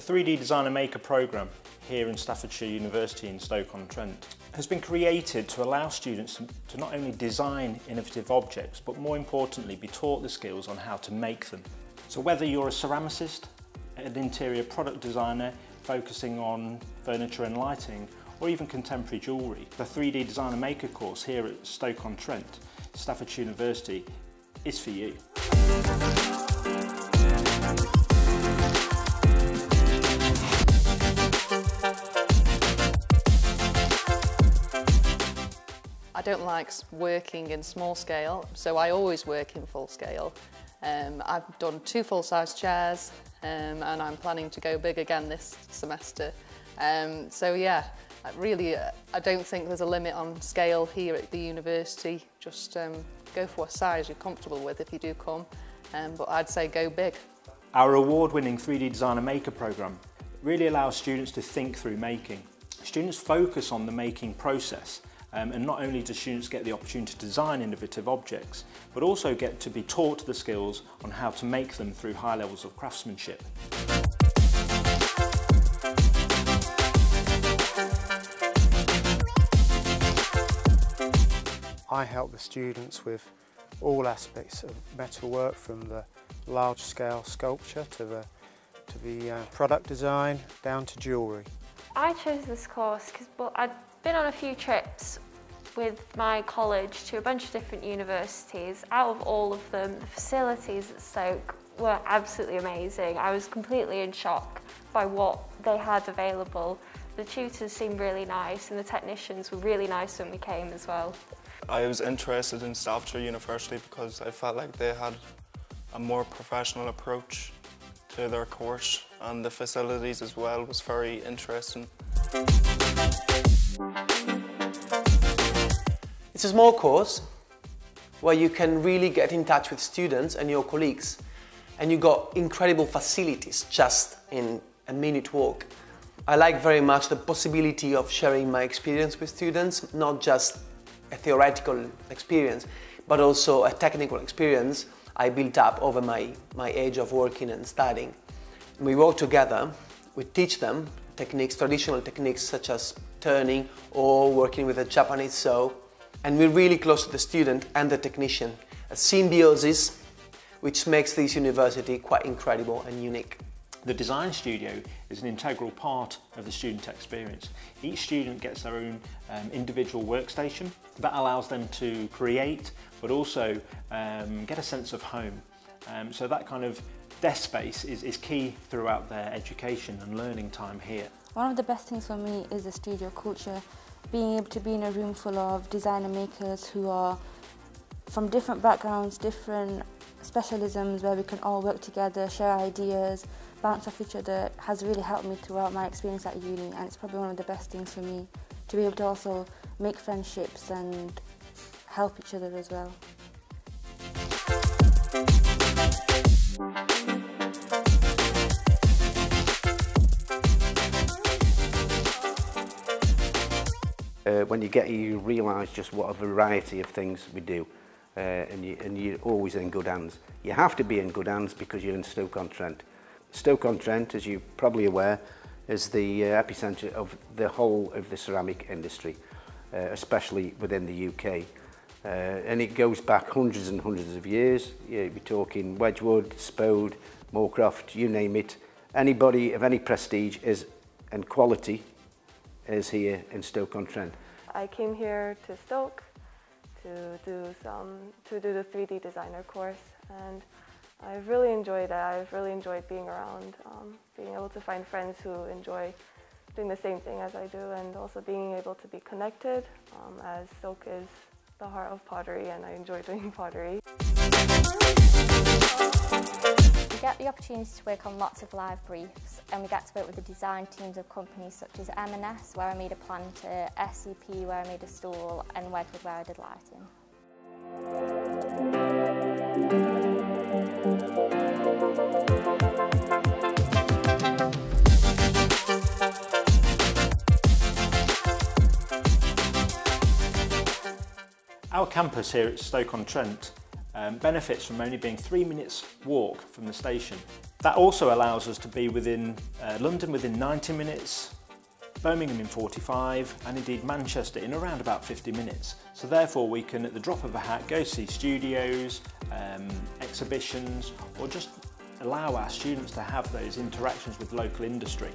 3D Designer Maker programme here in Staffordshire University in Stoke-on-Trent has been created to allow students to not only design innovative objects but more importantly be taught the skills on how to make them. So whether you're a ceramicist, an interior product designer focusing on furniture and lighting or even contemporary jewellery, the 3D Designer Maker course here at Stoke-on-Trent, Staffordshire University is for you. Don't like working in small scale, so I always work in full scale. Um, I've done two full-size chairs um, and I'm planning to go big again this semester. Um, so yeah, I really, uh, I don't think there's a limit on scale here at the university. Just um, go for a size you're comfortable with if you do come, um, but I'd say go big. Our award-winning 3D Designer Maker programme really allows students to think through making. Students focus on the making process um, and not only do students get the opportunity to design innovative objects, but also get to be taught the skills on how to make them through high levels of craftsmanship. I help the students with all aspects of metalwork from the large scale sculpture to the, to the uh, product design down to jewellery. I chose this course because well, I'd been on a few trips with my college to a bunch of different universities. Out of all of them, the facilities at Stoke were absolutely amazing. I was completely in shock by what they had available. The tutors seemed really nice and the technicians were really nice when we came as well. I was interested in Staffordshire University because I felt like they had a more professional approach to their course and the facilities as well was very interesting. A small course where you can really get in touch with students and your colleagues and you got incredible facilities just in a minute walk. I like very much the possibility of sharing my experience with students, not just a theoretical experience, but also a technical experience I built up over my, my age of working and studying. We work together, we teach them techniques, traditional techniques such as turning or working with a Japanese saw and we're really close to the student and the technician. A symbiosis which makes this university quite incredible and unique. The design studio is an integral part of the student experience. Each student gets their own um, individual workstation that allows them to create but also um, get a sense of home. Um, so that kind of desk space is, is key throughout their education and learning time here. One of the best things for me is the studio culture being able to be in a room full of designer makers who are from different backgrounds, different specialisms where we can all work together, share ideas, bounce off each other has really helped me throughout my experience at uni and it's probably one of the best things for me to be able to also make friendships and help each other as well. Uh, when you get here, you realise just what a variety of things we do. Uh, and, you, and you're always in good hands. You have to be in good hands because you're in Stoke-on-Trent. Stoke-on-Trent, as you're probably aware, is the uh, epicentre of the whole of the ceramic industry, uh, especially within the UK. Uh, and it goes back hundreds and hundreds of years. You're talking Wedgwood, Spode, Moorcroft, you name it. Anybody of any prestige is and quality is here in Stoke-on-Trent. I came here to Stoke to do some to do the 3D designer course and I've really enjoyed it. I've really enjoyed being around, um, being able to find friends who enjoy doing the same thing as I do and also being able to be connected um, as Stoke is the heart of pottery and I enjoy doing pottery get the opportunity to work on lots of live briefs and we get to work with the design teams of companies such as M&S where I made a planter, SCP where I made a stool and Wedgwood where I did lighting. Our campus here at Stoke-on-Trent um, benefits from only being three minutes walk from the station. That also allows us to be within uh, London within 90 minutes, Birmingham in 45 and indeed Manchester in around about 50 minutes. So therefore we can at the drop of a hat go see studios, um, exhibitions or just allow our students to have those interactions with local industry.